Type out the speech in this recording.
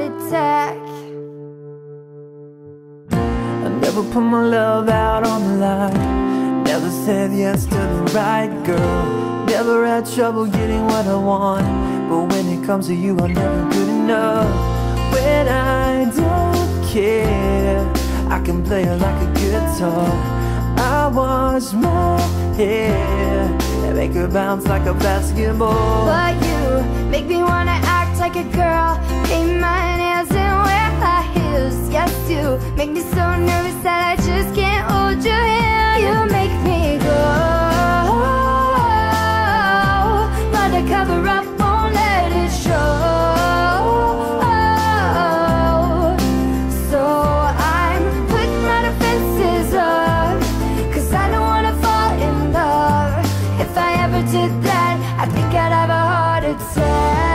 attack. I never put my love out on the line. Never said yes to the right girl. Never had trouble getting what I want. But when it comes to you, I'm never good enough. When I don't care I can play it like a guitar. I wash my hair And make it bounce like a basketball. But you make me wanna like a girl. Paint my nails and wear high heels. Yes, you make me so nervous that I just can't hold your hand. You make me go. But to cover up, won't let it show. So I'm putting my defenses up Cause I don't wanna fall in love. If I ever did that, I think I'd have a heart attack